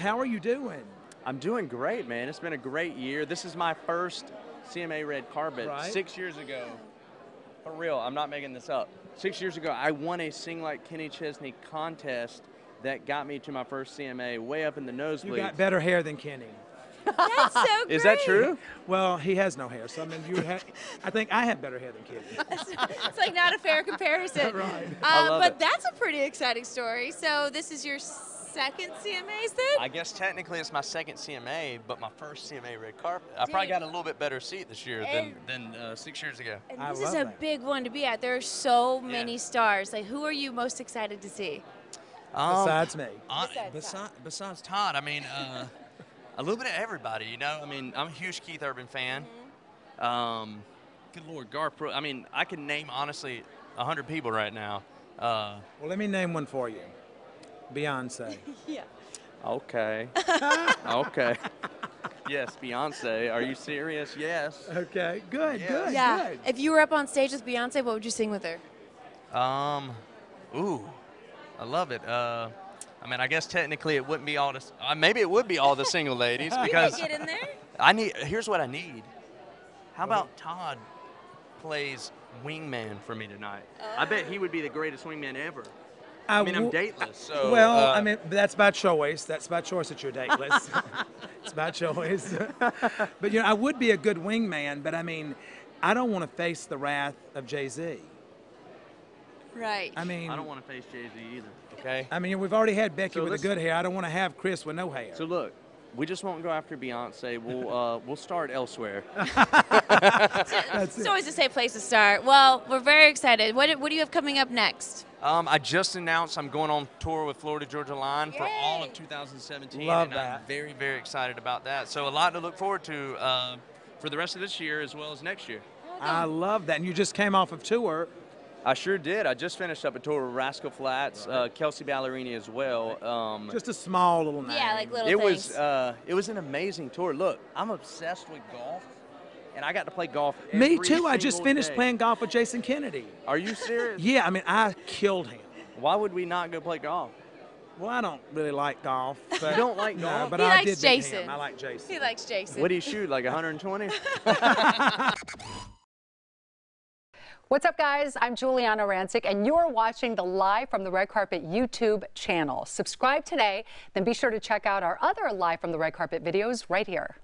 How are you doing? I'm doing great, man. It's been a great year. This is my first CMA red carpet. Right. Six years ago, for real, I'm not making this up. Six years ago, I won a Sing Like Kenny Chesney contest that got me to my first CMA way up in the You nosebleeds. got better hair than Kenny. That's so great. Is that true? Well, he has no hair, so I mean, you ha- I think I have better hair than Kenny. it's like not a fair comparison. Right. I Uh, love but it. that's a pretty exciting story. So this is your second CMAs then? I guess technically it's my second CMA, but my first CMA red carpet. I probably got a little bit better seat this year than, than uh, six years ago. and I this is a that. big one to be at. There are so many Yeah. stars. Like, who are you most excited to see? Um, Besides me. Uh, Besides besides, besides Todd, I mean, uh, a little bit of everybody, you know. I mean, I'm a huge Keith Urban fan. Um, good Lord, Garth Brooks. I mean, I can name honestly hundred people right now. Uh, Well, let me name one for you. Beyonce. Yeah. okay. okay. Yes, Beyonce. Are you serious? Yes. Okay, good, Yeah. good, Yeah. good. If you were up on stage with Beyonce, what would you sing with her? Um, ooh, I love it. Uh, I mean, I guess technically it wouldn't be all the. Uh, maybe it would be all the single ladies because you get in there. I need. Here's what I need. How about Todd plays wingman for me tonight? I bet he would be the greatest wingman ever. I mean, I'm dateless, so. Well, uh, I mean, that's by choice. That's by choice that you're dateless. it's by choice. but you know, I would be a good wingman, but I mean, I don't want to face the wrath of Jay Z. Right. I mean, I don't want to face Jay Z either. Okay. I mean, we've already had Becky So with the good hair. I don't want to have Chris with no hair. So look, we just won't go after Beyonce. We'll uh, we'll start elsewhere. That's it's it. always a safe place to start. Well, we're very excited. What, what do you have coming up next? Um, I just announced I'm going on tour with Florida Georgia Line for all of 2017, Love and that. I'm very very excited about that. So a lot to look forward to uh, for the rest of this year as well as next year. I love that. And you just came off of tour. I sure did. I just finished up a tour with Rascal Flatts, uh, Kelsea Ballerini as well. Um, Just a small little name. Yeah, like little it things. was uh, it was an amazing tour. Look, I'm obsessed with golf, and I got to play golf. Me too. I just finished day. playing golf with Jason Kennedy. Are you serious? Yeah, I mean, I killed him. Why would we not go play golf? Well, I don't really like golf. But, don't like no, golf? but He I likes did beat Jason. him. I like Jason. he likes Jason. What do you shoot? Like 120? What's up, guys? I'm Giuliana Rancic, and you're watching the Live from the Red Carpet YouTube channel. Subscribe today, then be sure to check out our other Live from the Red Carpet videos right here.